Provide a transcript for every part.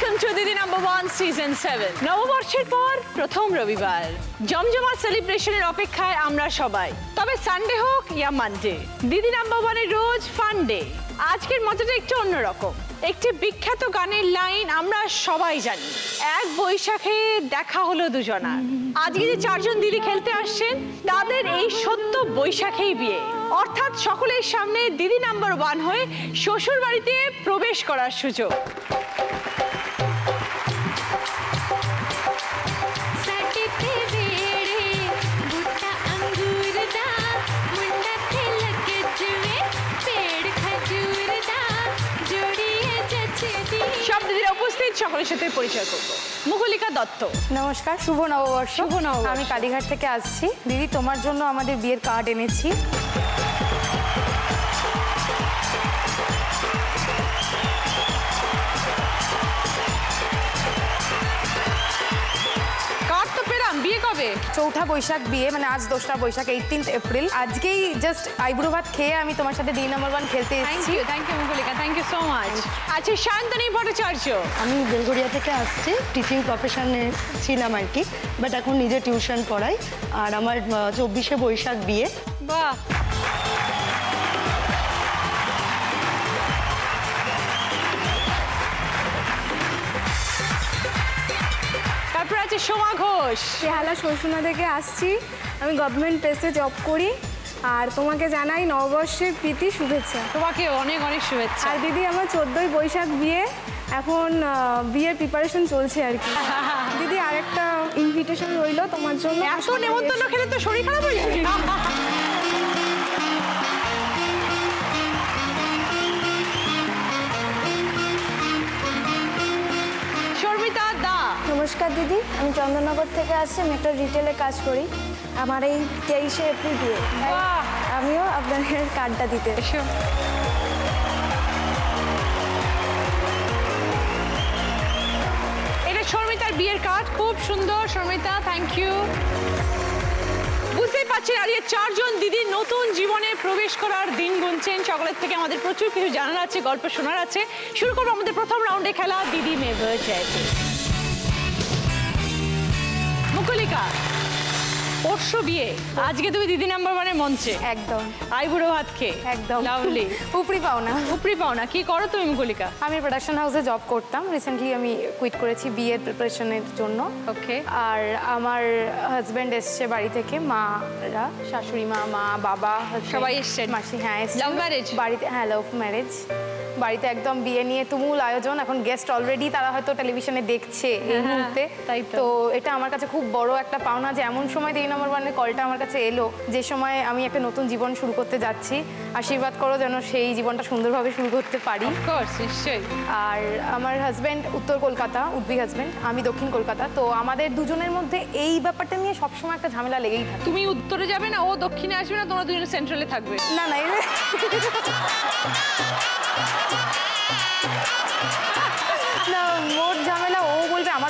Welcome to Didi number one season seven নববর্ষের পর প্রথম রবিবার। জমজমাট সেলিব্রেশনের অপেক্ষায় আমরা সবাই। তবে সানডে হোক ইয়া মানডে দিদি নাম্বার ওয়ানের রোজ ফান ডে আজকের মজাটা একটু অন্যরকম। একটি বিখ্যাত গানের লাইন আমরা সবাই জানি। এক বৈশাখে দেখা হলো দুজনার আজকে যে চারজন দিদি খেলতে আসছেন, তাদের এই সত্য বৈশাখেই বিয়ে। অর্থাৎ সকলের সামনে দিদি নাম্বার ওয়ান হয়ে শ্বশুর বাড়িতে প্রবেশ করার সুযোগ। দিদিরা সকলের সাথে পরিচয় করব। মুকুলিকা দত্ত। নমস্কার শুভ নববর্ষ। শুভ নববর্ষ। আমি কালীঘাট থেকে আসছি। দিদি তোমার জন্য আমাদের বিয়ের কার্ড এনেছি। চৌঠা বৈশাখ বিয়ে মানে আজ দোসরা বৈশাখ এইটিন এপ্রিল আজকেই জাস্ট আইব্রো ভাত খেয়ে আমি তোমার সাথে দুই নম্বর ওয়ান খেলতে থ্যাংক এসেছি। Thank you Mukulika thank you so much আচ্ছা শান্তনী ভট্টাচার্য। আমি বেলগড়িয়া থেকে আসছি টিচিং প্রফেশনে ছিলাম আর কি বাট এখন নিজে টিউশন পড়াই আর আমার চব্বিশে বৈশাখ বিয়ে। বাহ সোমা ঘোষ। বেহালা শৈশুনা থেকে আসছি। আমি গভর্নমেন্ট প্রেসে জব করি। আর তোমাকে জানাই নববর্ষের প্রীতি শুভেচ্ছা। তোমাকে অনেক অনেক শুভেচ্ছা। আর দিদি আমার চোদ্দই বৈশাখ বিয়ে। এখন বিয়ের প্রিপারেশন চলছে আর কি। দিদি আরেকটা ইনভিটেশন রইল তোমার জন্য। এত নেমন্তন্ন খেলে তো শরীর খারাপ হয়ে যাবে। নমস্কার দিদি আমি চন্দননগর থেকে আসছি আমি একটা রিটেলে কাজ করি। আমার এই তেইশে এপ্রিল বিয়ে আমিও আপনাদের কার্ডটা দিতে এসো। এটা শর্মিতার বিয়ের কার্ড খুব সুন্দর শর্মিতা থ্যাংক ইউ বুঝতেই পারছেন আজকে চারজন দিদি নতুন জীবনে প্রবেশ করার দিন গুনছেন। সকলের থেকে আমাদের প্রচুর কিছু জানার আছে গল্প শোনার আছে। শুরু করব আমাদের প্রথম রাউন্ডে খেলা দিদি মেভার চাইছে মুকুলিকা পরশু বিয়ে। আজকে তুমি দিদি নাম্বার ওয়ানের মঞ্চে। একদম। আইবুড়ো ভাত খেয়ে। একদম। লাভলি। উপরি পাও না। উপরি পাও না। কি করো তুমি মুকুলিকা? আমি প্রোডাকশন হাউসে জব করতাম। রিসেন্টলি আমি কুইট করেছি বিয়ের প্রিপারেশনের জন্য। ওকে আর আমার হাজব্যান্ড এসছে বাড়ি থেকে মারা শাশুড়ি মা মা বাবা সবাই এসছেন? মাসি হ্যাঁ। Love marriage? বাড়িতে হ্যাঁ লাভ ম্যারেজ বাড়িতে একদম বিয়ে নিয়ে তুমুল আয়োজন। এখন গেস্ট অলরেডি তারা হয়তো টেলিভিশনে দেখছে এই হ্যাঁ, মুহূর্তে। তাই তো। এটা আমার কাছে খুব বড় একটা পাওনা যে এমন সময় তিন নম্বর ওয়ানের কলটা আমার কাছে এলো যে সময় আমি একটা নতুন জীবন শুরু করতে যাচ্ছি। আশীর্বাদ করো যেন সেই জীবনটা সুন্দরভাবে শুরু করতে পারি। নিশ্চয়ই। আর আমার হাজব্যান্ড উত্তর কলকাতা উদ্বি হাজব্যান্ড আমি দক্ষিণ কলকাতা। তো আমাদের দুজনের মধ্যে এই ব্যাপারটা নিয়ে সবসময় একটা ঝামেলা লেগেই থাকে। তুমি উত্তরে যাবে না ও দক্ষিণে আসবে না তোমরা দুজনে সেন্ট্রালে থাকবে। না না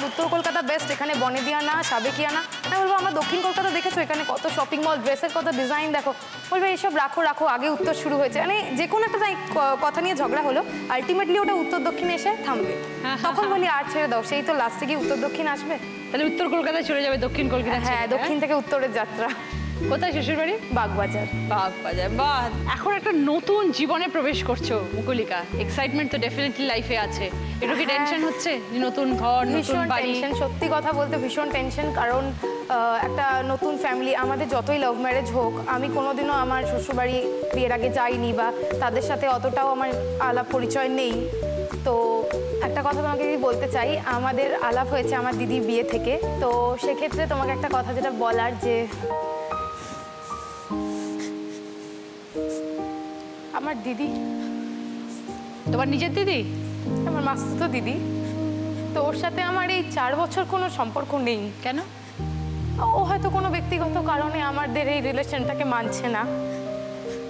উত্তর কলকাতা বেস্ট এখানে বনেদিয়ানা সাবেকিয়ানা। আমি বলব আমরা দক্ষিণ কলকাতা দেখেছ এখানে কত শপিং মল ড্রেসের কত ডিজাইন দেখো। বলবে এইসব রাখো রাখো আগে উত্তর শুরু হয়েছে। মানে যে কোনো একটা কথা নিয়ে ঝগড়া হলো আলটিমেটলি ওটা উত্তর দক্ষিণে এসে থামবে। তখন বলি আর ছেড়ে দাও সেই তো লাস্টে গিয়ে উত্তর দক্ষিণ আসবে। তাহলে উত্তর কলকাতায় চলে যাবে দক্ষিণ কলকাতা হ্যাঁ? দক্ষিণ থেকে উত্তরের যাত্রা। কোথায় শ্বশুর বাড়ি? বাগবাজার। বাহ বাজার বাহ। এখন একটা নতুন জীবনে প্রবেশ করছ মুকুলিকা। এক্সাইটমেন্ট তো ডেফিনেটলি লাইফে আছে। একটু কি টেনশন হচ্ছে? যে নতুন ঘর নতুন বাড়ি। টেনশন সত্যি কথা বলতে ভীষণ টেনশন কারণ একটা নতুন ফ্যামিলি আমাদের যতই লাভ ম্যারেজ হোক আমি কোনোদিনও আমার শ্বশুরবাড়ি বিয়ের আগে যাইনি বা তাদের সাথে অতটাও আমার আলাপ পরিচয় নেই। তো একটা কথা তোমাকে যদি বলতে চাই আমাদের আলাপ হয়েছে আমার দিদির বিয়ে থেকে। তো সেক্ষেত্রে তোমাকে একটা কথা যেটা বলার যে আমার দিদি। তোমার নিজের দিদি? আমার মাস্তুতো দিদি। তো ওর সাথে আমার এই চার বছর কোনো সম্পর্ক নেই। কেন? ও হয়তো কোনো ব্যক্তিগত কারণে আমাদের এই রিলেশনটাকে মানছে না।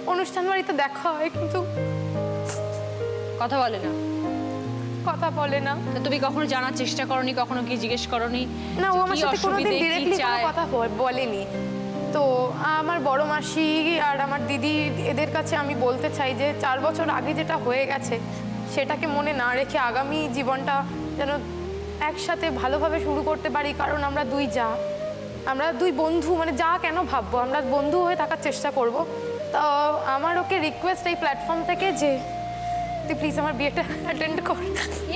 অনুষ্ঠান বাড়িতে দেখা হয় কিন্তু কথা বলে না। কথা বলে না। তুমি কখনো জানার চেষ্টা করনি কখনো কি জিজ্ঞেস করনি না ও আমার সাথে কোনোদিন ডিরেক্টলি কোনো কথা বল- বলেনি। তো আমার বড় মাসি আর আমার দিদি এদের কাছে আমি বলতে চাই যে চার বছর আগে যেটা হয়ে গেছে, সেটাকে মনে না রেখে আগামী জীবনটা যেন একসাথে ভালোভাবে শুরু করতে পারি। কারণ আমরা দুই যা, আমরা দুই বন্ধু মানে যা কেন ভাববো, আমরা বন্ধু হয়ে থাকার চেষ্টা করব। তো আমার ওকে রিকোয়েস্ট এই প্ল্যাটফর্ম থেকে যে তুই প্লিজ আমার বিয়েটা অ্যাটেন্ড কর।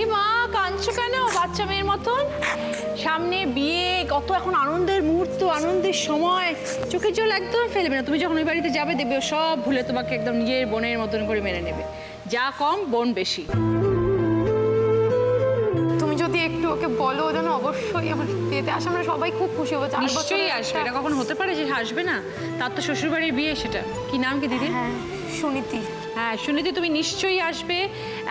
এ মা কাঁদছো কেন? বাচ্চা মেয়ের মতন? সামনে বিয়ে কত এখন আনন্দের মুহূর্ত আনন্দের সময়। চোখের জল একদম ফেলবে না। তুমি যখন ওই বাড়িতে যাবে দেবে সব ভুলে তোমাকে একদম নিজের বোনের মতন করে মেনে নেবে। যা কম বোন বেশি। তুমি যদি একটু ওকে বলো যেন অবশ্যই আমার বিয়েতে আসে আমরা সবাই খুব খুশি হব। নিশ্চয়ই আসবে। এটা কখন হতে পারে যে আসবে না? তার তো শ্বশুরবাড়ির বিয়ে সেটা। কি নাম কি দিদি? হ্যাঁ সুনীতি। হ্যাঁ শুনেছি তুমি নিশ্চয়ই আসবে।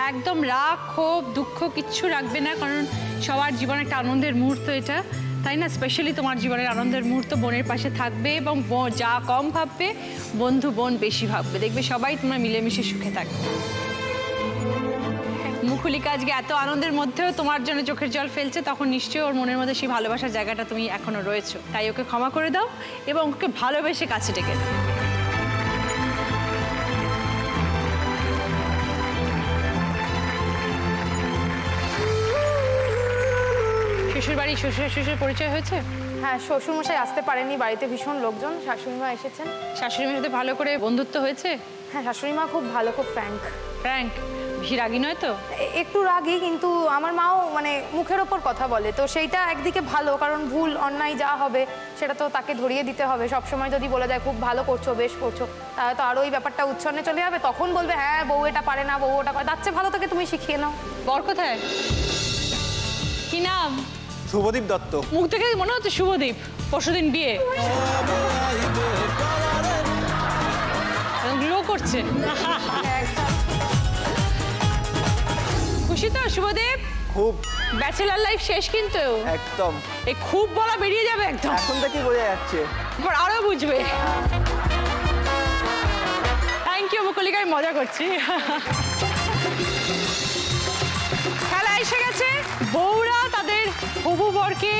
একদম রাগ, ক্ষোভ, দুঃখ কিচ্ছু রাখবে না, কারণ সবার জীবনে একটা আনন্দের মুহূর্ত এটা। তাই না? স্পেশালি তোমার জীবনের আনন্দের মুহূর্ত, বোনের পাশে থাকবে এবং যা কম ভাববে, বন্ধু, বোন বেশি ভাববে। দেখবে সবাই তোমরা মিলেমিশে সুখে থাকবে। মুখলিকা আজকে এত আনন্দের মধ্যেও তোমার জন্য চোখের জল ফেলছে, তখন নিশ্চয়ই ওর মনের মধ্যে সেই ভালোবাসার জায়গাটা তুমি এখনও রয়েছো। তাই ওকে ক্ষমা করে দাও এবং ওকে ভালোবেসে কাছে ডেকে দাও। বাড়ি শ্বশুর শ্বশুর পরিচয় হয়েছে? হ্যাঁ শ্বশুরমশাই আসতে পারেনি বাড়িতে ভীষণ লোকজন শাশুড়ি মা এসেছেন। শাশুড়ি মেয়ের সাথে ভালো করে বন্ধুত্ব হয়েছে? হ্যাঁ শাশুড়ি মা খুব ভালো খুব ফ্র্যাঙ্ক ফ্র্যাঙ্ক বেশি রাগি নয় তো? একটু রাগী কিন্তু আমার মাও মানে মুখের ওপর কথা বলে তো সেইটা একদিকে ভালো কারণ ভুল অন্যায় যা হবে সেটা তো তাকে ধরিয়ে দিতে হবে। সব সময় যদি বলে দেয় খুব ভালো করছ বেশ করছ তাহলে তো আরও ওই ব্যাপারটা উচ্ছন্নে চলে যাবে। তখন বলবে হ্যাঁ বউ এটা পারে না বউ ওটা পারে তার চেয়ে ভালো তোকে তুমি শিখিয়ে নাও। বর কোথায়? কি নাম? শুভদীপ দত্ত। মুখ থেকে মনে হচ্ছে শুভদীপ? পরশুদিন বিয়ে? গ্লো করছে। খুশি তো শুভদীপ? খুব। ব্যাচেলার লাইফ শেষ কিন্তু। একদম। এই খুব বলা বেরিয়ে যাবে একদম। এখন থেকে বোঝা যাচ্ছে। এবার আরও বুঝবে। থ্যাংক ইউ মুকলিকায় মজা করছি। হবু বরকে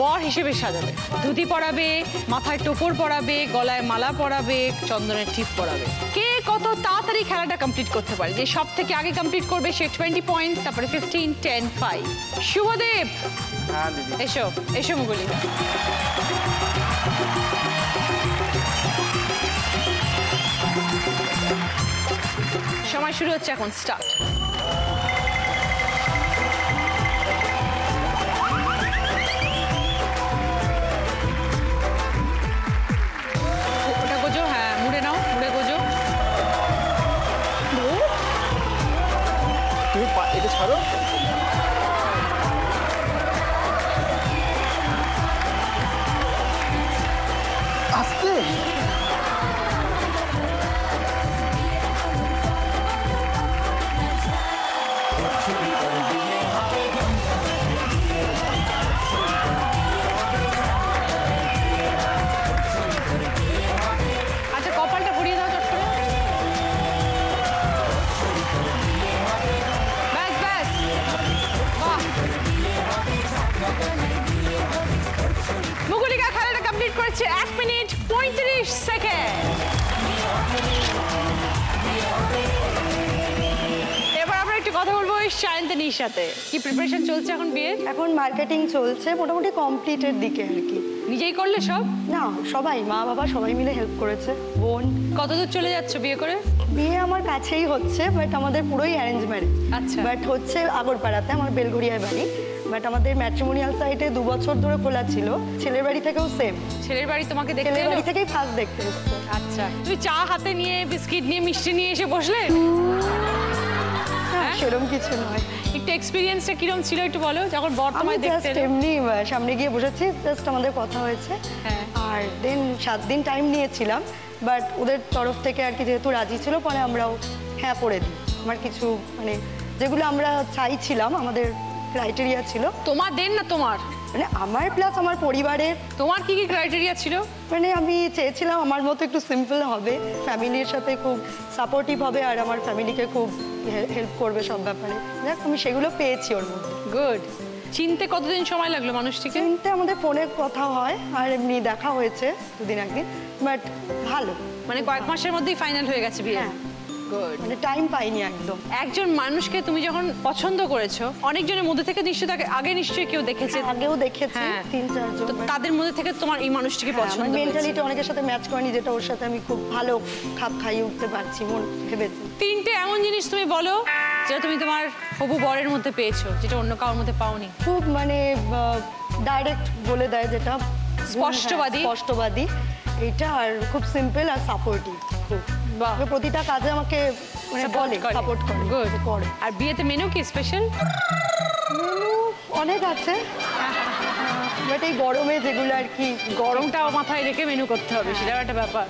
বর হিসেবে সাজাবে। ধুতি পরাবে মাথায় টোপর পরাবে গলায় মালা পরাবে চন্দনের টিপ পরাবে। কে কত তাড়াতাড়ি খেলাটা কমপ্লিট করতে পারে? যে সব থেকে আগে কমপ্লিট করবে সে টোয়েন্টি পয়েন্টস তারপরে ফিফটিন টেন ফাইভ শুভদেব! হ্যাঁ এসো এসো মুগলিকা সময় শুরু হচ্ছে এখন স্টার্ট আস্তে প্রিপারেশন চলছে এখন বিয়ের এখন মার্কেটিং চলছে মোটামুটি কমপ্লিটের দিকে আর কি। নিজেই করলে সব? না সবাই মা বাবা সবাই মিলে হেল্প করেছে। বোন কতদূর চলে যাচ্ছ বিয়ে করে? বিয়ে আমার কাছেই হচ্ছে বাট আমাদের পুরোই অ্যারেঞ্জ ম্যারেজ আচ্ছা। বাট হচ্ছে আগরপাড়াতে আমার বেলঘরিয়ায় বাড়ি। বাট আমাদের ম্যাট্রিমোনিয়াল সাইটে দু বছর ধরে খোলা ছিল। ছেলের বাড়ি থেকেও সেম ছেলের বাড়ি তোমাকে দেখতে ছেলের? বাড়ি থেকেই ফার্স্ট দেখতে এসছে। আচ্ছা। তুমি চা হাতে নিয়ে বিস্কিট নিয়ে মিষ্টি নিয়ে এসে বসলে? হ্যাঁ সেরকম কিছু নয়। একটু এক্সপিরিয়েন্সটা কিরম ছিল একটু বলো যখন বর আমি তোমায় দেখতে এমনি সামনে গিয়ে বসেছি জাস্ট আমাদের কথা হয়েছে। হ্যাঁ। আর দেন সাত দিন টাইম নিয়েছিলাম বাট ওদের তরফ থেকে আর কি যেহেতু রাজি ছিল পরে আমরাও হ্যাঁ করে দিই। আমার কিছু মানে যেগুলো আমরা চাইছিলাম আমাদের ক্রাইটেরিয়া ছিল। তোমার দেন না তোমার? মানে আমার প্লাস আমার পরিবারের তোমার কি কি ক্রাইটেরিয়া ছিল? মানে আমি চেয়েছিলাম আমার মতো একটু সিম্পল হবে ফ্যামিলির সাথে খুব সাপোর্টিভ হবে আর আমার ফ্যামিলিকে খুব হেল্প করবে সব ব্যাপারে। দেখ আমি সেগুলো পেয়েছি ওর মধ্যে। গুড চিনতে কতদিন সময় লাগল মানুষটিকে? চিনতে আমাদের ফোনে কথা হয় আর এমনি দেখা হয়েছে দুদিন একদিন বাট ভালো। মানে কয়েক মাসের মধ্যেই ফাইনাল হয়ে গেছে বিয়ে? হ্যাঁ মানে টাইম পাইনি একদম। একজন মানুষকে তুমি যখন পছন্দ করেছ অনেকজনের মধ্যে থেকে নিশ্চয়ই তাকে আগে নিশ্চয়ই কেউ দেখেছে। আগেও দেখেছি হ্যাঁ। তিন চারজন তো তাদের মধ্যে থেকে তোমার এই মানুষটিকে হ্যাঁ, পছন্দ আমার হয়েছে। মেন্টালিটি অনেকের সাথে ম্যাচ করেনি যেটা ওর সাথে আমি খুব ভালো খাপ খাইয়ে উঠতে পারছি মন ভেবেছি। তিনটে এমন জিনিস তুমি বলো যেটা তুমি তোমার হবু বরের মধ্যে পেয়েছ যেটা অন্য কারোর মধ্যে পাওনি? খুব মানে ডাইরেক্ট বলে দেয় যেটা। স্পষ্টবাদী। হ্যাঁ, স্পষ্টবাদী। এইটা আর খুব সিম্পল আর সাপোর্টিভ খুব। প্রতিটা কাজে আমাকে মানে বলে সাপোর্ট করে. করে। আর বিয়েতে মেনু কি স্পেশাল মেনু অনেক আছে। বাট এই গরমে যেগুলো আর কি গরমটা মাথায় রেখে মেনু করতে হবে সেটাও একটা ব্যাপার।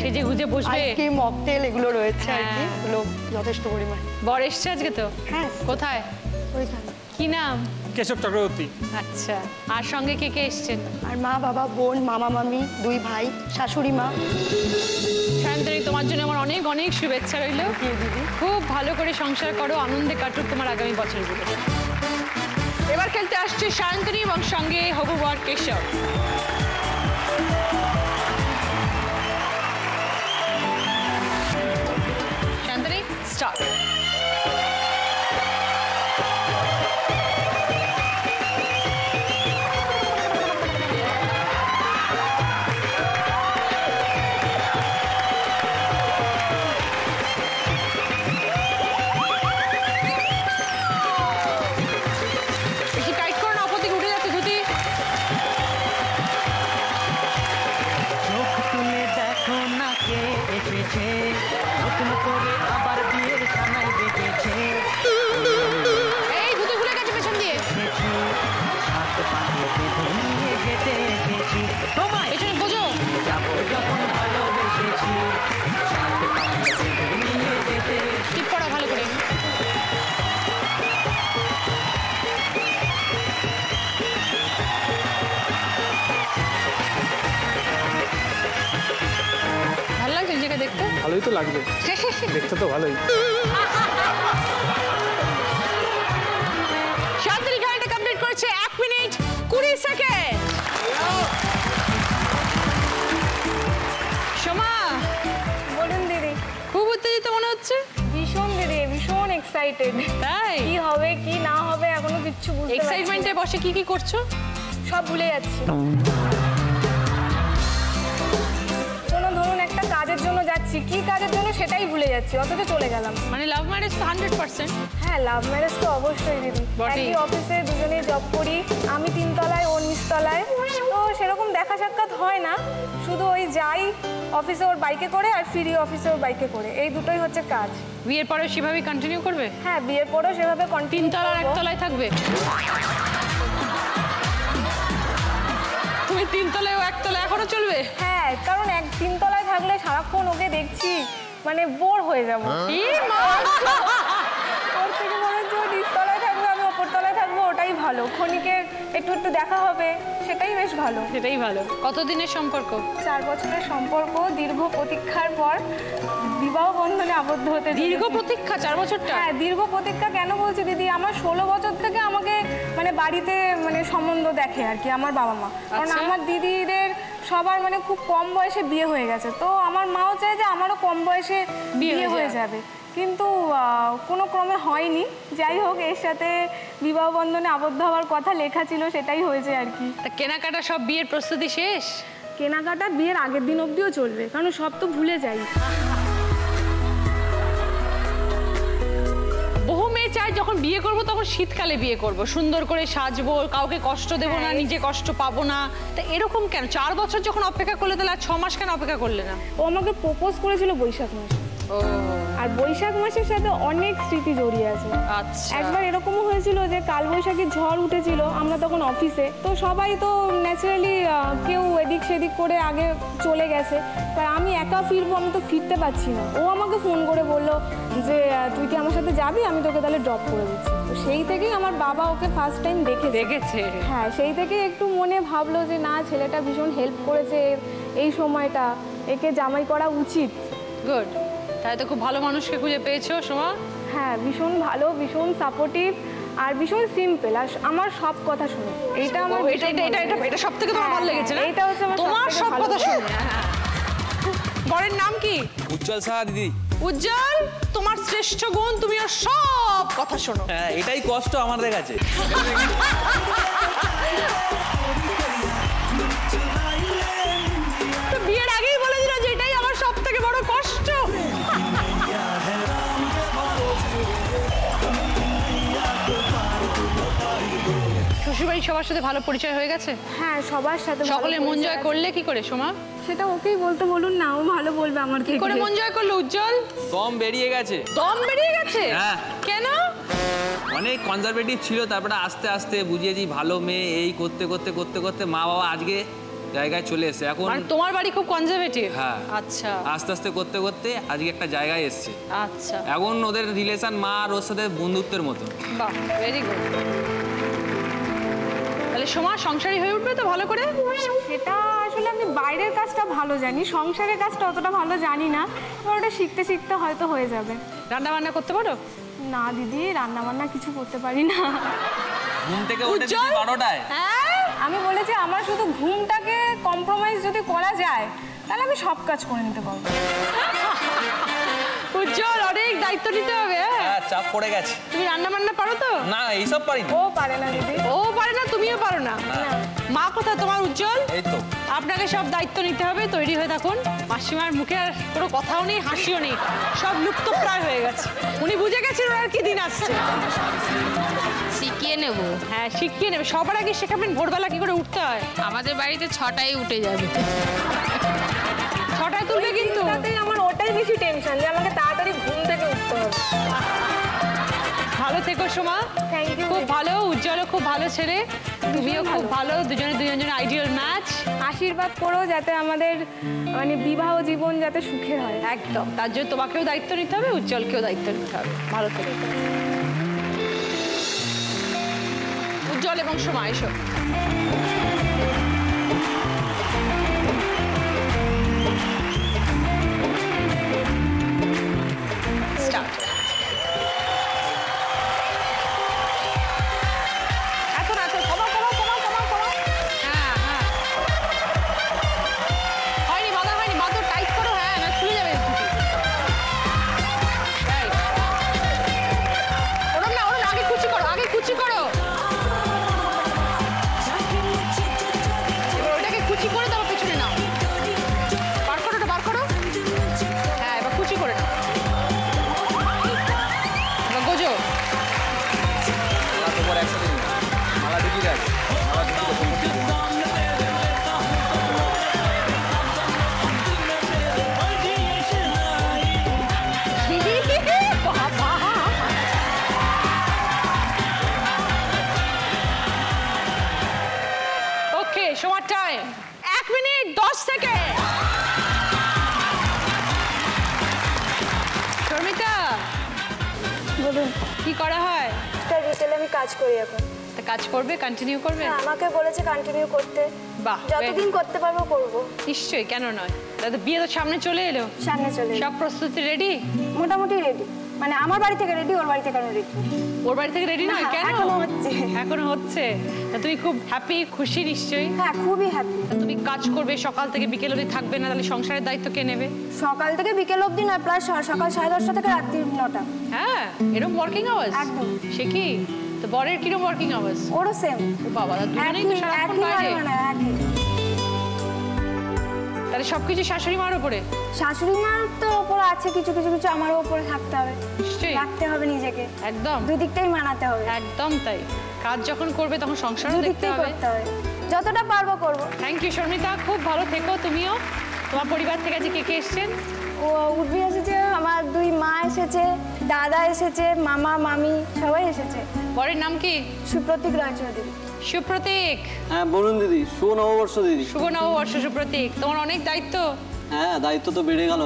সেজে গুজে বসবে। আইসক্রিম মকটেল এগুলো রয়েছে আর কি। হ্যাঁ। এগুলো যথেষ্ট পরিমাণে। বর এসছে আজকে তো? হ্যাঁ। কোথায়? কি নাম? কেশব চক্রবর্তী আচ্ছা আর সঙ্গে কে কে এসছেন? আর মা বাবা বোন মামা মামি দুই ভাই শাশুড়ি মা। সায়ন্তনী তোমার জন্য আমার অনেক অনেক শুভেচ্ছা রইল। খুব ভালো করে সংসার করো আনন্দে কাটুক তোমার আগামী বছরগুলো। এবার খেলতে আসছে সায়ন্তনী এবং সঙ্গে হবু বর কেশব। দেখতে তো ভালোই। খেলাটা কমপ্লিট করেছে এক মিনিট কুড়ি সেকেন্ড। সোমা বলুন দিদি। খুব উত্তেজিত মনে হচ্ছে? ভীষণ দিদি ভীষণ এক্সাইটেড তাই? কি হবে কি না হবে এখনও কিচ্ছু বুঝতে এক্সাইটমেন্টে বসে কি কি করছ? সব ভুলে যাচ্ছি। কাজের জন্য যাচ্ছি কি কাজের জন্য সেটাই ভুলে যাচ্ছি অথচ চলে গেলাম। মানে লাভ ম্যারেজ তো হান্ড্রেড পার্সেন্ট হ্যাঁ লাভ ম্যারেজ তো অবশ্যই দিদি। একই অফিসে দুজনে জব করি আমি তিনতলায় ও নিচতলায়। তো সেরকম দেখা সাক্ষাৎ হয় না শুধু ওই যাই অফিসে ওর বাইকে করে আর ফিরি অফিসে ওর বাইকে করে। এই দুটোই হচ্ছে কাজ। বিয়ের পরে সেভাবেই কন্টিনিউ করবে? হ্যাঁ বিয়ের পরেও সেভাবে কন্টিনিউ তিনতলার একতলায় থাকবে? তিনতলায় ও একতলায় এখনও চলবে? হ্যাঁ কারণ এক তিনতলায় থাকলে সারাক্ষণ ওকে দেখছি মানে বোর হয়ে যাব! ওর থেকে নিচতলায় থাকবে আমি ওপরতলায় থাকব ওটাই ভালো। ক্ষণিকের একটু একটু দেখা হবে সেটাই বেশ ভালো। সেটাই ভালো। কতদিনের সম্পর্ক? চার বছরের সম্পর্ক দীর্ঘ প্রতীক্ষার পর বিবাহ বন্ধনে আবদ্ধ হতে দীর্ঘ প্রতীক্ষা? চার বছরটা? হ্যাঁ দীর্ঘ প্রতীক্ষা কেন বলছি দিদি? আমার ষোলো বছর থেকে আমাকে মানে বাড়িতে মানে সম্বন্ধ দেখে আর কি আমার বাবা মা। কারণ আচ্ছা। আমার দিদিদের সবার মানে খুব কম বয়সে বিয়ে হয়ে গেছে। তো আমার মাও চায় যে আমারও কম বয়সে বিয়ে হয়ে হয়ে যাবে। কিন্তু কোনো ক্রমে হয়নি। যাই হোক এর সাথে বিবাহ বন্ধনে আবদ্ধ হওয়ার কথা লেখা ছিল সেটাই হয়েছে আর কি। তা কেনাকাটা সব বিয়ের প্রস্তুতি শেষ? কেনাকাটা বিয়ের আগের দিন অবধিও চলবে কারণ সব তো ভুলে যাই। যখন বিয়ে করব তখন শীতকালে বিয়ে করব। সুন্দর করে সাজবো কাউকে কষ্ট দেবো না নিজে কষ্ট পাবো না। তা এরকম কেন? চার বছর যখন অপেক্ষা করলে তাহলে আর ছ মাস কেন অপেক্ষা করলে না? ও আমাকে প্রোপোজ করেছিল বৈশাখ মাসে। আর বৈশাখ মাসের সাথে অনেক স্মৃতি জড়িয়ে আছে। আচ্ছা। একবার এরকমও হয়েছিল যে কালবৈশাখী ঝড় উঠেছিল আমরা তখন অফিসে। তো সবাই তো ন্যাচারালি কেউ এদিক সেদিক করে আগে চলে গেছে। তা আমি একা ফিরবো আমি তো ফিরতে পারছি না। ও আমাকে ফোন করে বলল যে তুই কি আমার সাথে যাবি? আমি তোকে তাহলে ড্রপ করে দিচ্ছি। তো সেই থেকেই আমার বাবা ওকে ফার্স্ট টাইম দেখে দেখেছে। হ্যাঁ সেই থেকে একটু মনে ভাবলো যে না ছেলেটা ভীষণ হেল্প করেছে এই সময়টা। একে জামাই করা উচিত। গুড তাই তো খুব ভালো মানুষকে খুঁজে পেয়েছ সোমা। হ্যাঁ ভীষণ ভালো ভীষণ সাপোর্টিভ আর ভীষণ সিম্পল আর আমার সব কথা শুনে। এইটা আমার এটা এটা এটা এটা এটা সব থেকে তোমার ভালো লেগেছে না? এইটা হচ্ছে আমার তোমার সব কথা। শুনে। হ্যাঁ, হ্যাঁ। বরের নাম কি? উজ্জ্বল সাহা দিদি। উজ্জ্বল তোমার শ্রেষ্ঠ গুণ তুমি ওর সব কথা শোনো। হ্যাঁ এটাই কষ্ট আমাদের কাছে। সবার সাথে ভালো পরিচয় হয়ে গেছে? হ্যাঁ সবার সাথে সকলে মন জয় করলে কি করে সোমা? সেটা ওকেই বলতে বলুন না ও ভালো বলবে আমার কি করে মন জয় করল উজ্জ্বল? দম বেরিয়ে গেছে। দম বেরিয়ে গেছে? হ্যাঁ। কেন? অনেক কনজারভেটিভ ছিল তারপরে আস্তে আস্তে বুঝিয়েছি ভালো মেয়ে এই করতে করতে করতে করতে মা বাবা আজকে জায়গায় চলে এসেছে। এখন তোমার বাড়ি খুব কনজারভেটিভ হ্যাঁ। আচ্ছা। আস্তে আস্তে করতে করতে আজকে একটা জায়গায় এসছে। আচ্ছা। এখন ওদের রিলেশন মা আর ওর সাথে বন্ধুত্বের মতো বাহ ভেরি গুড তাহলে সোমা সংসারী হয়ে উঠবে তো ভালো করে? সেটা আসলে আমি বাইরের কাজটা ভালো জানি সংসারের কাজটা অতটা ভালো জানি না এবার ওটা শিখতে শিখতে হয়তো হয়ে যাবে। রান্না বান্না করতে পারো? না দিদি রান্না বান্না কিছু করতে পারি না। ঘুম থেকে উঠে? বারোটায়। হ্যাঁ? আমি বলেছি আমার শুধু ঘুমটাকে কম্প্রোমাইজ যদি করা যায় তাহলে আমি সব কাজ করে নিতে পারব। উজ্জ্বল অনেক দায়িত্ব নিতে হবে হ্যাঁ? হ্যাঁ চাপ পড়ে গেছে। তুমি রান্না বান্না পারো তো? না এইসব পারি না। ও পারে না দিদি। ও পারে না তুমিও পারো না। মা কোথা তোমার উজ্জ্বল? এই তো। আপনাকে সব দায়িত্ব নিতে হবে তৈরি হয়ে থাকুন। মাসিমার মুখে আর কোনো কথাও নেই হাসিও নেই। সব লুপ্ত প্রায় হয়ে গেছে। উনি বুঝে গেছেন ওনার কি দিন আসছে। শিখিয়ে নেব। হ্যাঁ শিখিয়ে নেবে। সবার আগে শেখাবেন ভোরবেলা কি করে উঠতে হয়? আমাদের বাড়িতে ছটায় উঠে যাবে। ছটায় তুলবে কিন্তু। আমার ওটাই বেশি টেনশন যে আমাকে ভালো থেকো সোমা। খুব ভালো উজ্জ্বলও খুব ভালো ছেলে। তুমিও খুব ভালো দুজনে দুজনের আইডিয়াল ম্যাচ আশীর্বাদ করো যাতে আমাদের মানে বিবাহ জীবন যাতে সুখের হয়। একদম। তার জন্য তোমাকেও দায়িত্ব নিতে হবে উজ্জ্বলকেও দায়িত্ব নিতে হবে। ভালো থেকো। উজ্জ্বল এবং সোমা এসো। কি করা হয়? একটা রিটেল আমি কাজ করি এখন। তা কাজ করবে? কন্টিনিউ করবে? হ্যাঁ, আমাকে বলেছে কন্টিনিউ করতে। বাহ যতদিন করতে পারব করব। নিশ্চয়ই কেন নয়? দাদা বিয়ে তো সামনে চলে এলো। সামনে চলে সব প্রস্তুতি রেডি মোটামুটি রেডি মানে আমার বাড়ি থেকে রেডি ওর বাড়ি থেকে রেডি ওর বাড়ি থেকে রেডি নয়? না, কেন? এখনও হচ্ছে। এখনও হচ্ছে? তা তুমি খুব হ্যাপি খুশি নিশ্চয়ই। হ্যাঁ খুবই হ্যাপি তা তুমি কাজ করবে সকাল থেকে বিকেল অবধি থাকবে না তাহলে সংসারের দায়িত্ব কে নেবে? সকাল থেকে বিকেল অবধি না প্রায় সকাল সাড়ে দশটা থেকে রাত্রি নটা। হ্যাঁ এরকম ওয়ার্কিং আওয়ার্স একদম। সে কি? তো বরের কীরকম ওয়ার্কিং আওয়ার্স ওরও সেম বাবা দুজনেই তো সারাক্ষণ বাইরে। মানে তাহলে সবকিছু শাশুড়ি মার উপরে শাশুড়ি মার তো ওপর আছে কিছু কিছু কিছু আমারও ওপরে থাকতে হবে। নিশ্চয়ই। রাখতে হবে নিজেকে। একদম। দুদিকটাই মানাতে হবে। একদম তাই। কাজ যখন করবে তখন সংসারও দেখতে হবে। যতটা পারব করব। Thank you Sharmita. খুব ভালো থেকো তুমিও। তোমার পরিবার থেকে আজকে কে কে এসছেন? ও উর্বি এসেছে আমার দুই মা এসেছে দাদা এসেছে মামা মামি সবাই এসেছে। বরের নাম কি? সুপ্রতীক রায়চৌধুরী। সুপ্রতীক। হ্যাঁ বলুন দিদি শুভ নববর্ষ দিদি। শুভ নববর্ষ সুপ্রতীক তোমার অনেক দায়িত্ব। হ্যাঁ দায়িত্ব তো বেড়ে গেল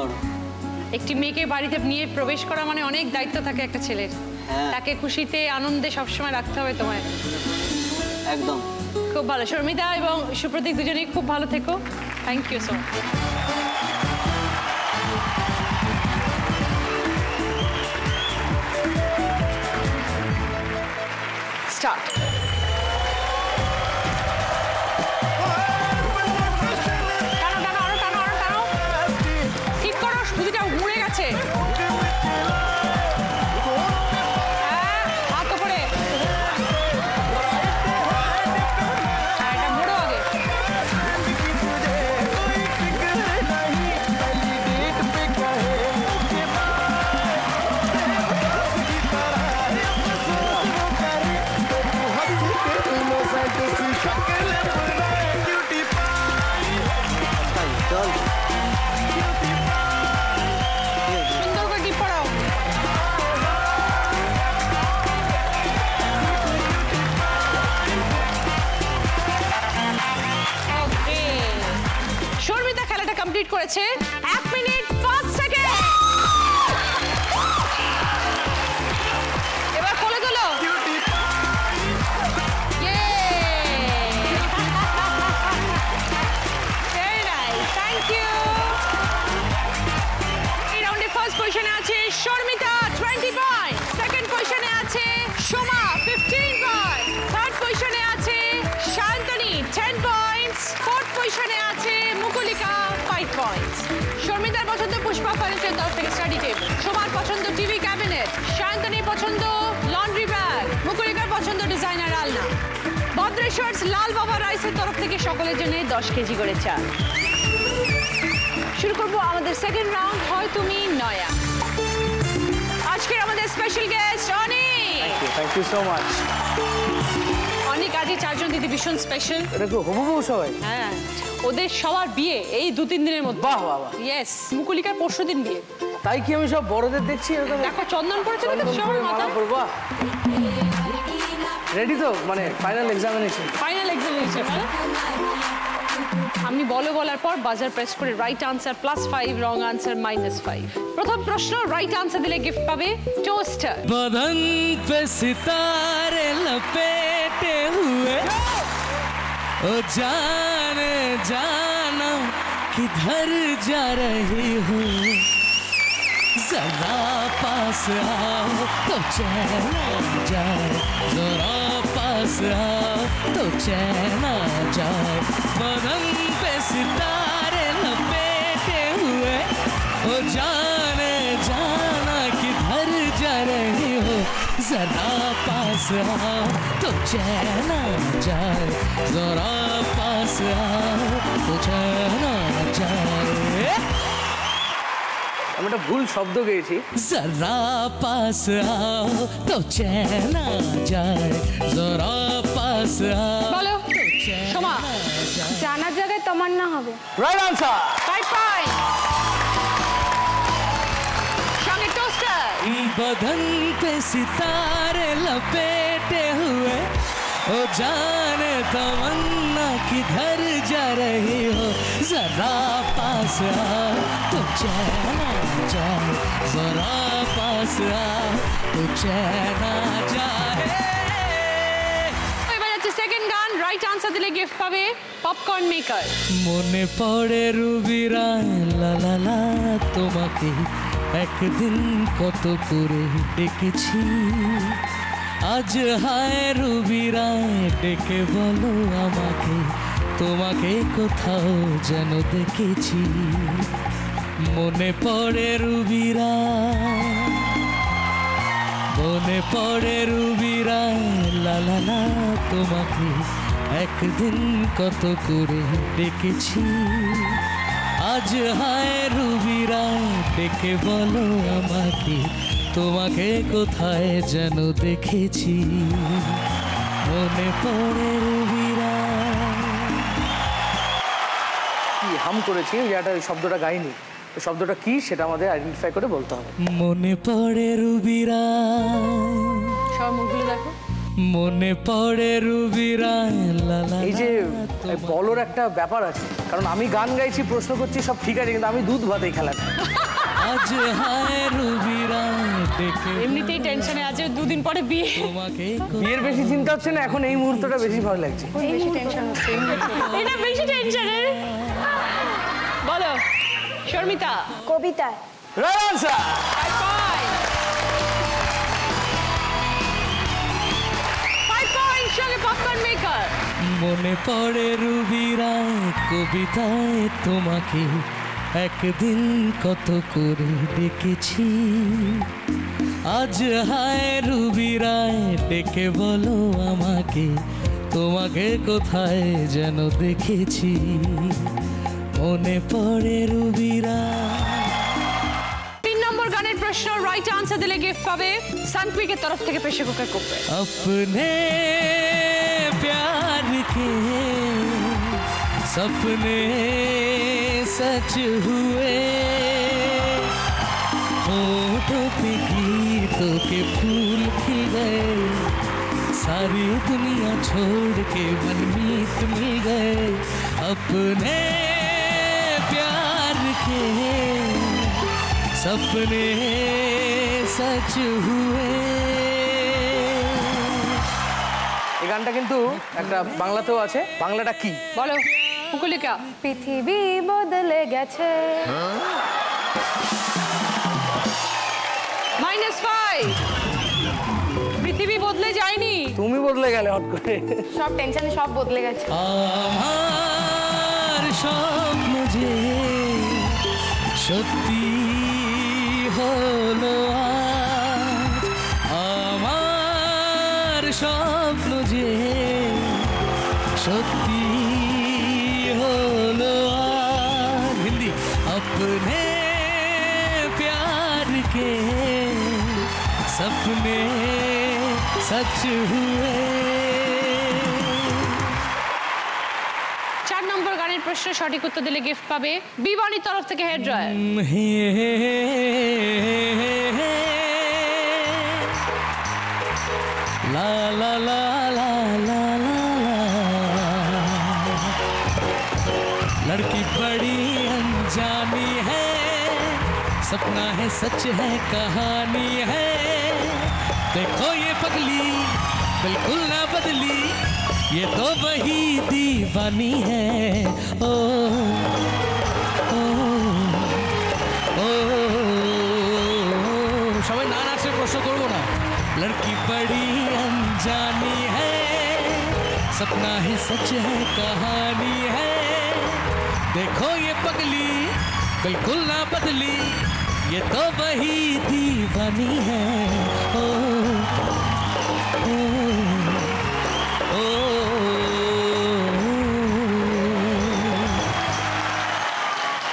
একটি মেয়েকে বাড়িতে নিয়ে প্রবেশ করা মানে অনেক দায়িত্ব থাকে একটা ছেলের। হ্যাঁ। তাকে খুশিতে আনন্দে সবসময় রাখতে হবে তোমায়। একদম। খুব ভালো। শর্মিতা এবং সুপ্রতীক দুজনেই খুব ভালো থেকো। Thank you so start complete করেছে। এক মিনিট। ভদ্রেশ্বর্স লাল বাবা রাইসের তরফ থেকে সকলের জন্য দশ কেজি করে চাল শুরু করব আমাদের সেকেন্ড রাউন্ড হয় তুমি নয়া। আজকের আমাদের স্পেশাল গেস্ট অনেক। থ্যাংক ইউ সো মাচ অনেক আজকে চারজন দিদি ভীষণ স্পেশাল এটা কি হবু সবাই। হ্যাঁ ওদের সবার বিয়ে এই দু তিন দিনের মধ্যে। বাহ বাহ বাহ। ইয়েস মুকুলিকার পরশু দিন বিয়ে। তাই কি আমি সব বড়দের দেখছি দেখো চন্দন পড়েছে মাথা পরবা রেডি তো মানে ফাইনাল এক্সামিনেশন ফাইনাল এক্সামিনেশন আমি বলো বলার পর বাজার প্রেস করে right answer plus five wrong answer minus five প্রথম প্রশ্ন রাইট আনসার দিলে গিফট পাবে টোস্টার बदन पे सितारे लपेटे हुए ओ जाने जाना किधर जा रही हूँ जरा पास आओ तो चैन आ जाए जरा आओ तो चैन जाए। बदन पे सितारे लपेटे हुए। ओ जाने, जाना किधर जा रही हो। जरा पास आओ तो चैन जाए। जरा पास आओ तो चैन जाए। আমি একটা ভুল শব্দ গেয়েছি जरा पास आओ तो चैन आ जाए जरा पास आओ বলো সোমা জানার জায়গায় তমান্না হবে রাইট আনসার ফাইভ ফাইভ সঙ্গে টোস্টার बदन पे सितारे लपेटे हुए ओ जाने तमन्ना किधर जा रही हो जरा पास आओ तो चैन आ जाए जरा पास आओ तो चैन आ जाए এবার যাচ্ছে সেকেন্ড গান রাইট আনসার দিলে গিফট পাবে পপকর্ন মেকার মনে পড়ে রুবিরা লা লা লা তোমাকে একদিন কত করে ডেকেছি আজ হায় রুবিরা ডেকে বলো আমাকে, তোমাকে কোথাও যেন দেখেছি। মনে পড়ে রুবিরা মনে পড়ে রুবিরা লা লা লা, তোমাকে একদিন কত করে ডেকেছি আজ হায় রুবিরা ডেকে বলো আমাকে তোমাকে কোথায় যেন দেখেছি? মনে পড়ে রুবিরা। কি হাম করেছি? যেটা শব্দটা গাইনি। শব্দটা কি সেটা আমাদের আইডেন্টিফাই করে বলতে হবে। মনে পড়ে রুবিরা। সব মুখগুলো দেখো। মনে পড়ে রুবিরা লা লা এই যে বলর একটা ব্যাপার আছে। কারণ আমি গান গাইছি প্রশ্ন করছি সব ঠিক আছে কিন্তু আমি দুধ ভাত এই খেলাটা। আজ হায় রুবিরা দেখে এমনিতেই টেনশনে আছে দুদিন পরে বিয়ে। তোমাকে বিয়ের বেশি চিন্তা হচ্ছে না এখন এই মুহূর্তটা বেশি ভয় লাগছে। বেশি টেনশন হচ্ছে এটা বেশি টেনশনের বলো শর্মিতা। কবিতায় রাইট আনসার মনে পড়ে রুবিরা কবিতায় তোমাকে। একদিন কত করে ডেকেছি আজ হায় রুবিরায় ডেকে বলো আমাকে তোমাকে কোথায় যেন দেখেছি। মনে পড়ে রুবিরা তিন নম্বর গানের প্রশ্ন রাইট আনসার দিলে গিফট পাবে। সানকুইকের তরফ থেকে প্রেশার কুকার করবে। আপনি के सपने सच हुए। होठों पे गीतों के फूल खिल गए, सारी दुनिया छोड़ के मनमीत मिल गए। अपने प्यार के सपने सच हुए। গানটা কিন্তু একটা বাংলাতেও আছে। বাংলাটা কি? বলো কুকুলিকা পৃথিবী বদলে গেছে। Minus five. পৃথিবী বদলে যায়নি। তুমি বদলে গেলে হট করে। সব টেনশন সব বদলে গেছে। আমার স্বপ্ন যে সত্যি হলো সত্যি হলো আজ হিন্দি अपने प्यार के सपने सच हुए চার নম্বর গানের প্রশ্ন সঠিক উত্তর দিলে গিফট পাবে বিবানির তরফ থেকে হেয়ার ড্রায়ার লা লা লা লা লা है सच है कहानी है देखो ये पगली बिल्कुल ना बदली ये तो वही दीवानी है ओ ओ ओ সবাই না নাচে প্রশ্ন করবো না लड़की बड़ी अनजानी है सपना है सच है कहानी है देखो ये पगली बिल्कुल ना बदली ये तो वही दीवानी है ओ ओ ओ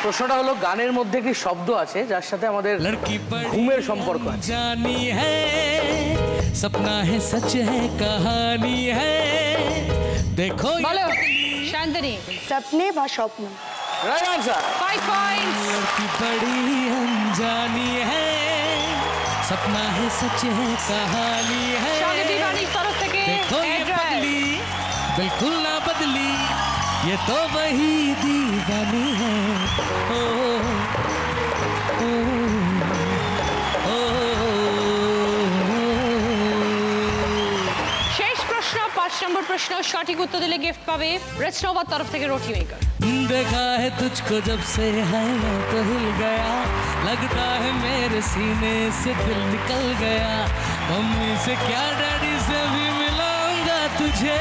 প্রশ্নটা হলো গানের মধ্যে একটি শব্দ আছে যার সাথে আমাদের लड़की बड़ी ঘুমের সম্পর্ক আছে जानी है सपना है सच है कहानी है देखो ये বলো শান্তনি স্বপ্নে বা স্বপ্ন রাইট আনসার ফাইভ পয়েন্টস लड़की बड़ी अनजानी है सपना है सच है कहानी है সঙ্গে বিবানির তরফ থেকে देखो ये হেয়ার ড্রায়ার पगली बिल्कुल ना बदली ये तो वही दीवानी है ओ ओ ओ, শেষ প্রশ্ন পাঁচ নম্বর প্রশ্ন সঠিক উত্তর দিলে গিফট পাবে রেস্টোভার তরফ থেকে রোটি মেকার देखा है तुझको जब से है मैं तो हिल गया। लगता है मेरे सीने से दिल निकल गया। मम्मी से क्या डैडी से भी मिलाऊँगा तुझे?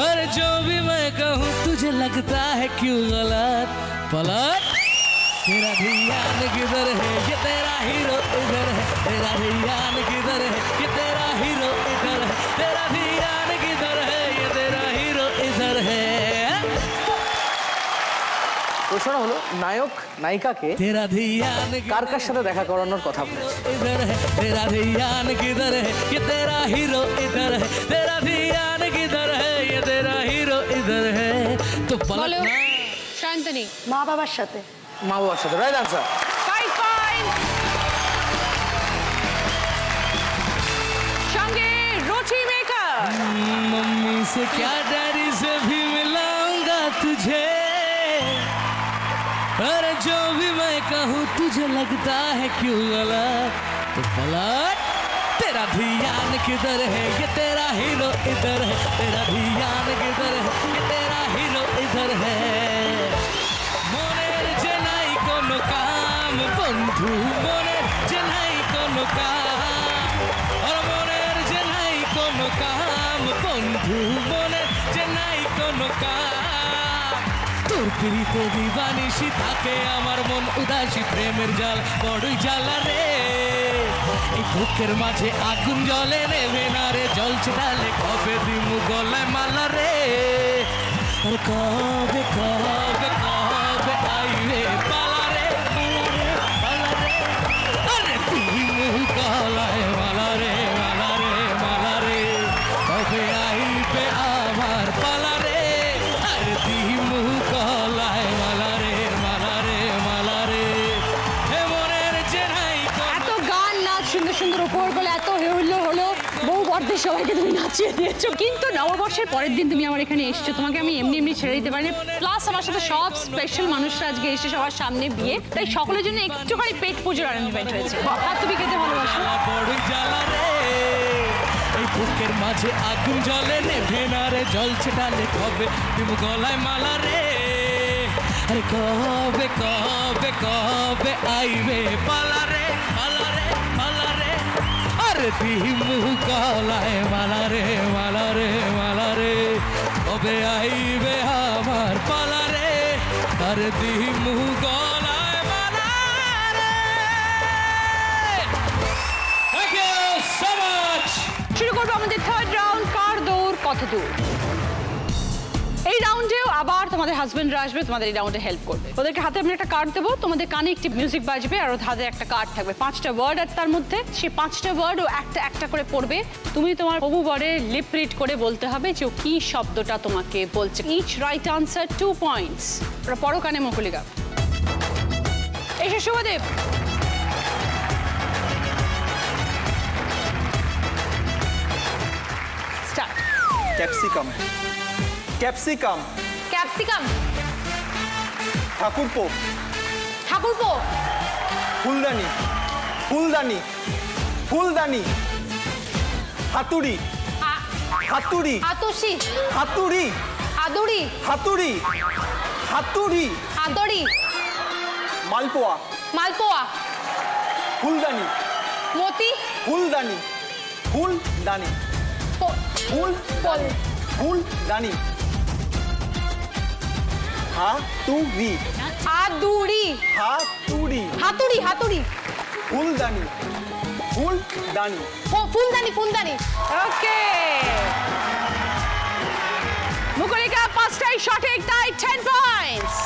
और जो भी मैं कहूँ, तुझे लगता है क्यों गलत? पलट। तेरा ध्यान किधर है? ये तेरा हीरो इधर है। तेरा ध्यान किधर है? ये तेरा हीरो इधर है। तेरा প্রশ্ন হলো নায়ক নায়িকাকে কার কার সাথে দেখা করানোর কথা মা বাবার সাথে মা বাবার সাথে রাইট আনসার সঙ্গে রুচি মেকার মম্মি সে अरे जो भी मैं कहूँ, तुझे लगता है क्यों गलत? तो गलत? तेरा ध्यान किधर है? ये तेरा हीरो इधर है। तेरा ध्यान किधर है? ये तेरा हीरो इधर है। मोनेर जनाई को काम, बंधु मोनेर जनाई को काम। और मोनेर जनाई को काम, बंधु मोनेर जनाई को काम। তোর পিড়িতে দিবানিসি থাকে আমার মন উদাসী প্রেমের জাল, বড়ই জ্বালা রে। এই বুকের মাঝে আগুন জলে নেবে না রে, জল ছেটালে কবে দিমু গলায় মালা রে? কবে কবে কবে আইবে পালা রে পালা রে আরে দিমু গলায় রাতে সবাইকে তুমি নাচিয়ে দিয়েছ। কিন্তু নববর্ষের পরের দিন তুমি আমার এখানে এসছো। তোমাকে আমি এমনি এমনি ছেড়ে দিতে পারি প্লাস আমার সাথে সব স্পেশাল মানুষরা আজকে এসে সবার সামনে বিয়ে। তাই সকলের জন্য একটুখানি পেট পুজোর অ্যারেঞ্জমেন্ট হয়েছে। আর তুমি খেতে ভালোবাসো। বুকের মাঝে আগুন না রে জ্বলছে ডালে কবে? তুমি গলায় মালা রে। আরে কবে কবে কবে আইবে পালা রে? দিমু গলায় মালা রে মালা রে মালা রে কবে আইবে আমার পালা রে তার দিমু গলায় মালা রে you so much! শুরু করব আমাদের থার্ড রাউন্ড কার দৌড় কত দূর এই আবার তোমাদের হাজবেন্ডরা আসবে, তোমাদের এই রাউন্ডে হেল্প করবে। ওদেরকে হাতে আমি একটা কার্ড দেবো, তোমাদের কানে একটি মিউজিক বাজবে আর হাতে একটা কার্ড থাকবে। পাঁচটা ওয়ার্ড আছে তার মধ্যে, সেই পাঁচটা ওয়ার্ড ও একটা একটা করে পড়বে। তুমি তোমার হবু বরে লিপ রিড করে বলতে হবে যে কি শব্দটা তোমাকে বলছে। Each right answer two points ওরা পরো কানে মকুলিকা এসে শুভদেব ক্যাপসিকাম। ক্যাপসিকাম। ক্যাপসিকাম। ঠাকুরপো। ঠাকুরপো। ফুলদানি। ফুলদানি। ফুলদানি। হাতুড়ি। হাতুড়ি। আতসি। হাতুড়ি। আদুরি হাতুড়ি। হাতুড়ি। আদরি মালপোয়া। মালপোয়া। ফুলদানি। মতি। ফুলদানি। ফুলদানি। ফুল ফুলদানি। হাতুড়ি। আদুরি হাতুড়ি। হাতুড়ি হাতুড়ি। ফুলদানি। ফুলদানি। ফুলদানি ফুলদানি। ওকে। মুকুলিকা পাঁচটাই সঠিক তাই টেন পয়েন্টস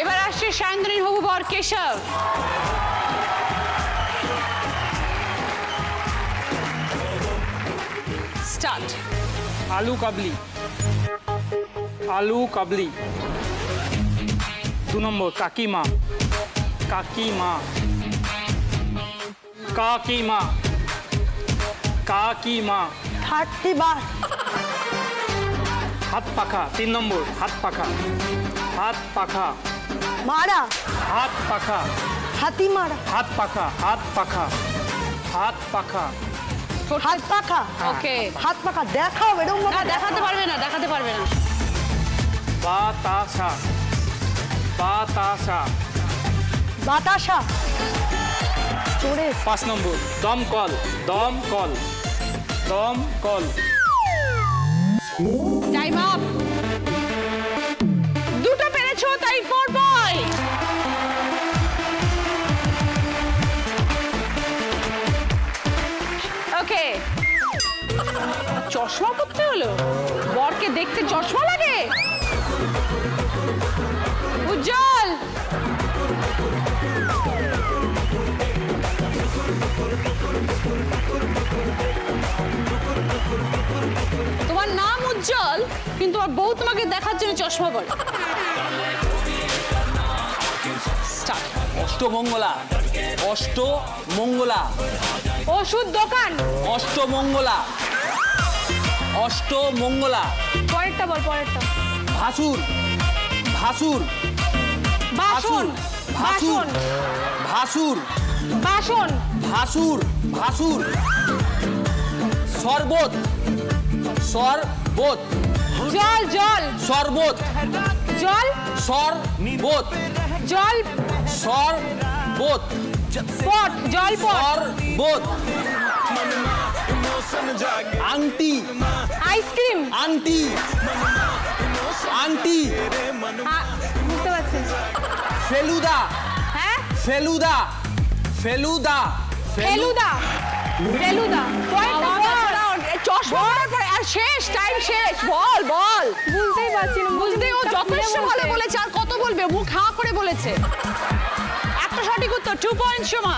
এবার আসছে সায়ন্দ্রীর হবু বর কেশব। আলু কাবলি। আলু কাবলি। দু নম্বর কাকিমা। কাকিমা। কাকিমা। কাকিমা। থার্টি বার। হাত পাখা তিন নম্বর হাত পাখা। হাত পাখা। মারা। হাত পাখা। হাতি মারা। হাত পাখা হাত পাখা। হাত পাখা। হাত পাখা। ওকে। হাত পাখা দেখাও এরকম না দেখাতে পারবে না দেখাতে পারবে না। বাতাসা। বাতাসা। বাতাসা। চোরে পাঁচ নম্বর। দমকল। দমকল। দমকল। টাইম আপ চশমা পড়তে হলো? বরকে দেখতে চশমা লাগে? উজ্জ্বল! তোমার নাম উজ্জ্বল কিন্তু তোমার বউ তোমাকে দেখার জন্য চশমা পরে. অষ্টমঙ্গলা। অষ্টমঙ্গলা। ওষুধ দোকান। অষ্টমঙ্গলা। অষ্টমঙ্গলা পরেরটা বল পরেরটা। ভাসুর। ভাসুর। বাসন। ভাসুর। ভাসুর। বাসন। ভাসুর। ভাসুর। শরবত। শরবত। জল জল। শরবত। জল। শরবত। জল। শরবত। পট জল পট। শরবত। আংটি আইসক্রিম। আংটি আংটি বুঝতে পারছি। ফেলুদা। হ্যাঁ? ফেলুদা। ফেলুদা। ফেলুদা। ফেলুদা। চশমা পরে আর শেষ টাইম শেষ। বল বল। বুঝতেই পারছি না বুঝতে ও মুখটা যথেষ্ট ভালো বলেছে আর কত বলবে? মুখ হাঁ করে বলেছে। একটা সঠিক উত্তর two point Soma.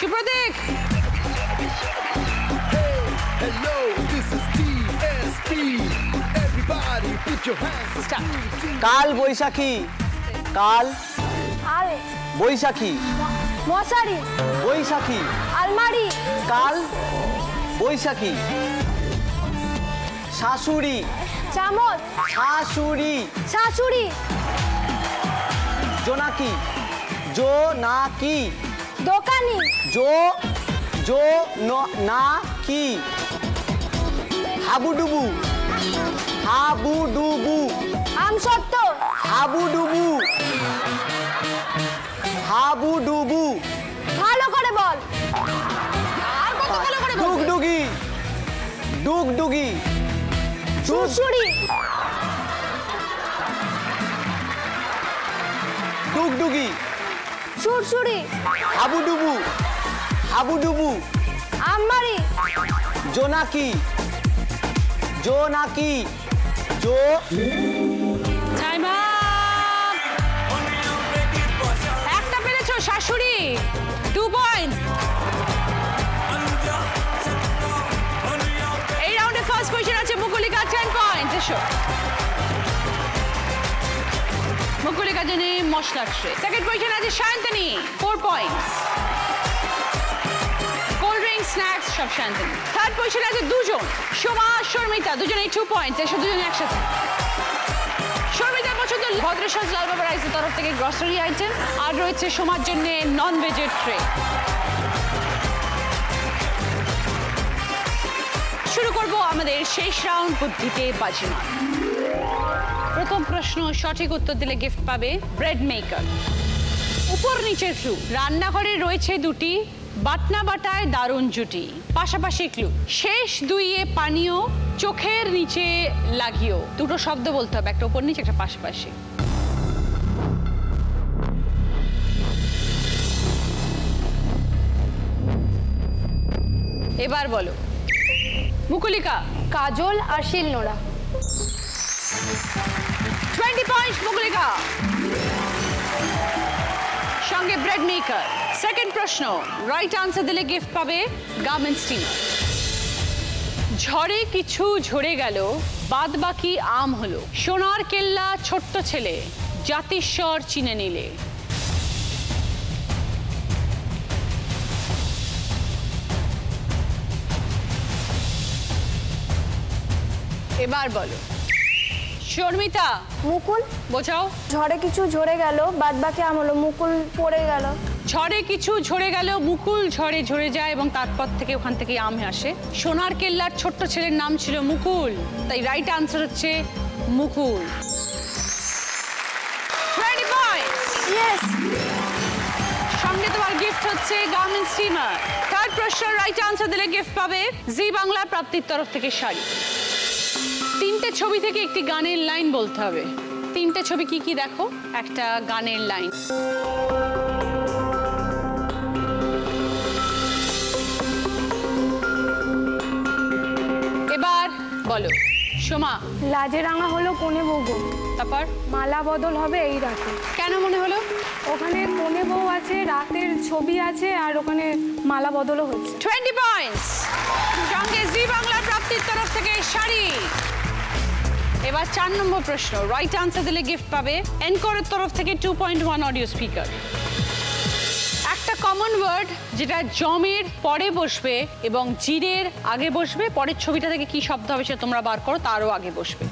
Supratik Hello, this is TSP. Everybody put your hands কাল বৈশাখী। কাল আল বৈশাখী। মশারি। বৈশাখী। আলমারি। কাল বৈশাখী। শাশুড়ি। চামচ। শাশুড়ি। শাশুড়ি। জোনাকি। জোনাকি। দোকানি। জো জো ন- কি? হাবুডুবু। হাবুডুবু। আমসত্ব হাবুডুবু। হাবুডুবু। ভালো করে বল। আর কত ভালো করে বল ডুগডুগি। ডুগডুগি। সুরসুরি ডুগডুগি। সুরসুরি হাবুডুবু হাবুডুবু। আমবাড়ি জোনাকি জোনাকি জো। টাইম একটা পেরেছ শাশুড়ি? টু পয়েন্টস এই রাউন্ডে ফার্স্ট পজিশন আছে মুকুলিকা টেন পয়েন্টস এসো। মুকুলিকা জেনে মশলা ট্রে। সেকেন্ড পজিশন আছে Shantani. Four points cold drink snacks সব শান্তনি। থার্ড পজিশন আছে দুজন, সোমা শর্মিতা। দুজনেই টু পয়েন্টস এসো দুজনে একসাথে। শর্মিতার পছন্দ ভদ্রেশ্বর লাল বাবা রাইসের তরফ থেকে গ্রসারি আইটেম আর রয়েছে সোমার জন্য নন ভেজের ট্রে শুরু করব আমাদের শেষ রাউন্ড বুদ্ধিতে বাজিমাত। প্রথম প্রশ্ন, সঠিক উত্তর দিলে গিফট পাবে ব্রেড মেকার উপর নিচের ক্লু রান্নাঘরে রয়েছে দুটি বাটনা বাটায় দারুণ জুটি। পাশাপাশি ক্লু শেষ দুইয়ে পানীয় চোখের নিচে লাগিও। দুটো শব্দ বলতে হবে, একটা উপর নিচে, একটা পাশাপাশি। এবার বলো। মুকুলিকা, কাজল আর শিলনোড়া। টোয়েন্টি পয়েন্টস মুকুলিকা সঙ্গে ব্রেড মেকার সেকেন্ড প্রশ্ন রাইট আনসার দিলে গিফট পাবে গার্মেন্ট স্টিমার ঝড়ে কিছু ঝরে গেল বাদ বাকি আম হলো। সোনার কেল্লা ছোট্ট ছেলে, জাতিস্বর চিনে নিলে। এবার বলো। শর্মিতা। মুকুল? বোঝাও। ঝড়ে কিছু ঝরে গেল বাদ বাকি আম হলো মুকুল পড়ে গেল। ঝড়ে কিছু ঝরে গেল মুকুল ঝড়ে ঝরে যায় এবং তারপর থেকে ওখান থেকে আম আসে। সোনার কেল্লার ছোট্ট ছেলের নাম ছিল মুকুল তাই রাইট আনসার হচ্ছে মুকুল। 20 points. সঙ্গে তোমার গিফট হচ্ছে গার্মেন্ট স্টিমার থার্ড প্রশ্ন রাইট আনসার দিলে গিফট পাবে। জি বাংলা প্রাপ্তির তরফ থেকে শাড়ি। তিনটে ছবি থেকে একটি গানের লাইন বলতে হবে। তিনটে ছবি কি কি দেখো? একটা গানের লাইন। এবার বলো সোমা। লাজে রাঙা হলো কোনে বউ। গো। তারপর? মালা বদল হবে এই রাতে। কেন মনে হলো? ওখানে কোনে বউ আছে রাতের ছবি আছে আর ওখানে মালা বদলও হচ্ছে। টোয়েন্টি পয়েন্টস সঙ্গে জি বাংলার প্রাপ্তির তরফ থেকে শাড়ি। এবার চার নম্বর প্রশ্ন। রাইট আনসার দিলে গিফট পাবে এনকোরের তরফ থেকে two point one audio speaker একটা কমন ওয়ার্ড যেটা জমের পরে বসবে এবং জিরের আগে বসবে, পরের ছবিটা থেকে কি শব্দ হবে সেটা তোমরা বার করো, তারও আগে বসবে।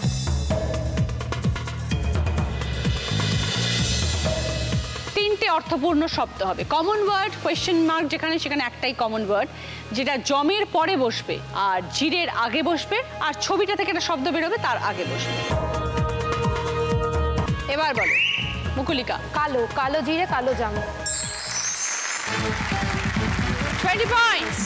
তিনটে অর্থপূর্ণ শব্দ হবে। কমন ওয়ার্ড কোয়েশ্চেন মার্ক যেখানে, সেখানে একটাই কমন ওয়ার্ড যেটা জমের পরে বসবে আর জিরের আগে বসবে আর ছবিটা থেকে একটা শব্দ বেরোবে তার আগে বসবে। এবার বলো মুকুলিকা। কালো কালো জিরে কালো জাম। টোয়েন্টি পয়েন্টস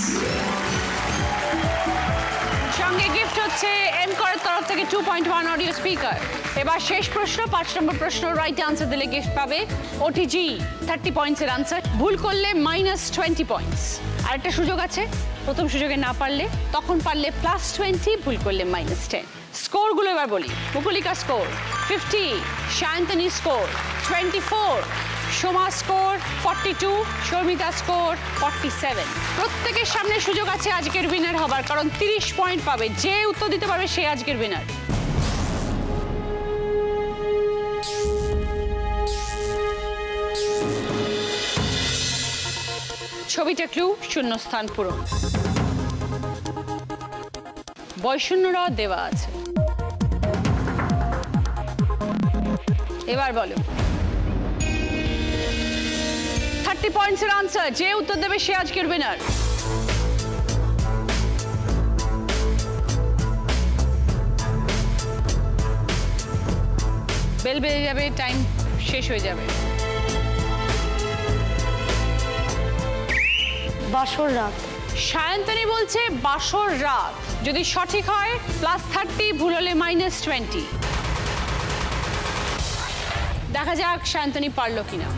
সঙ্গে গিফট হচ্ছে এনকরের তরফ থেকে two point one audio speaker এবার শেষ প্রশ্ন, পাঁচ নম্বর প্রশ্ন রাইট আনসার দিলে গিফট পাবে ওটিজি থার্টি পয়েন্টসের আনসার ভুল করলে মাইনাস টোয়েন্টি পয়েন্টস আরেকটা সুযোগ আছে, প্রথম সুযোগে না পারলে, তখন পারলে প্লাস টোয়েন্টি ভুল করলে মাইনাস টেন স্কোরগুলো এবার বলি। Mukulika score fifty Shayantani score twenty four Soma score forty two, Sharmita score forty seven. প্রত্যেকের সামনে সুযোগ আছে আজকের উইনার হবার, কারণ তিরিশ পয়েন্ট পাবে। যে উত্তর দিতে পারবে সে আজকের উইনার ছবিটা ক্লু শূন্যস্থান পূরণ। বৈষণ্যরা দেওয়া আছে। এবার বলো। থার্টি পয়েন্টসের আনসার যে উত্তর দেবে সে আজকের উইনার বেল বেজে যাবে টাইম শেষ হয়ে যাবে। বাসর রাত। সায়ন্তনী বলছে বাসর রাত। যদি সঠিক হয় প্লাস থার্টি ভুল হলে মাইনাস টোয়েন্টি দেখা যাক সায়ন্তনী পারল কিনা।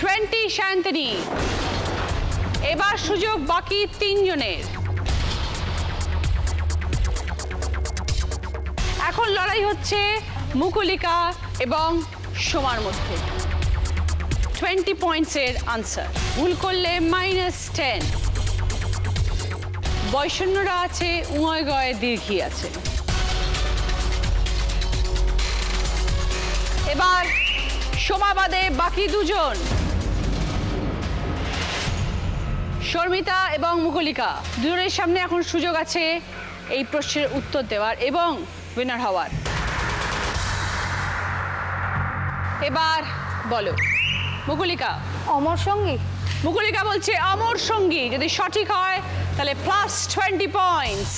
টোয়েন্টি সায়ন্তনী এবার সুযোগ বাকি তিনজনের। এখন লড়াই হচ্ছে মুকুলিকা এবং সোমার মধ্যে। টোয়েন্টি পয়েন্টসের আনসার ভুল করলে মাইনাস টেন বৈষণ্যরা আছে উময় গয়ে দীর্ঘি আছে। এবার সোমাবাদে বাকি দুজন। শর্মিতা এবং মুকুলিকা দুজনের সামনে এখন সুযোগ আছে এই প্রশ্নের উত্তর দেওয়ার এবং উইনার হওয়ার। এবার বলো মুকুলিকা। অমর সঙ্গী। মুকুলিকা বলছে অমর সঙ্গী যদি সঠিক হয় তাহলে প্লাস টোয়েন্টি পয়েন্টস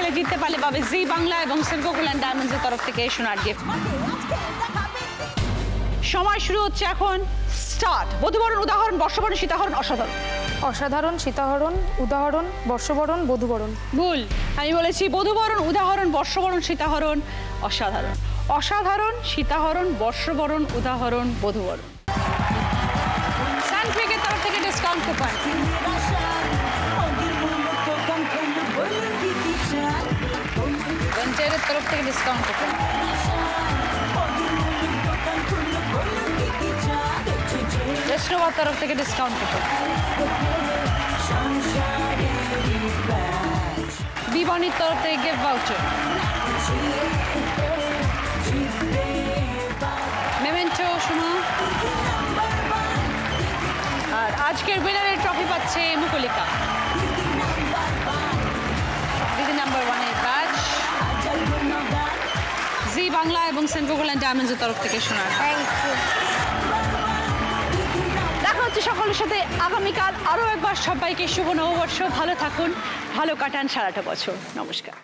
খেলে জিততে পারলে পাবে জি বাংলা এবং সেনকোকুলান ডায়মন্ডসের তরফ থেকে সোনার গিফট সময় শুরু হচ্ছে এখন স্টার্ট বধুবরণ উদাহরণ বর্ষবরণ সীতাহরণ অসাধারণ। অসাধারণ সীতাহরণ উদাহরণ বর্ষবরণ বধুবরণ। ভুল। আমি বলেছি বধুবরণ উদাহরণ বর্ষবরণ সীতাহরণ অসাধারণ। অসাধারণ সীতাহরণ বর্ষবরণ উদাহরণ বধুবরণ। সানফিকের তরফ থেকে ডিসকাউন্ট কুপন তরফ থেকে ডিসকাউন্ট রেস্টোবার তরফ থেকে ডিসকাউন্ট কুপন বিবনির তরফ থেকে গিফট ভাউচার মেমেন্টো শোনো। আর আজকের উইনারের ট্রফি পাচ্ছে মুকুলিকা। বাংলা এবং সেন্ট্রোগোল্যান্ড ডায়মন্ডসের তরফ থেকে শোনার। দেখা হচ্ছে সকলের সাথে আগামীকাল আরও একবার। সবাইকে শুভ নববর্ষ। ভালো থাকুন। ভালো কাটান সারাটা বছর। নমস্কার।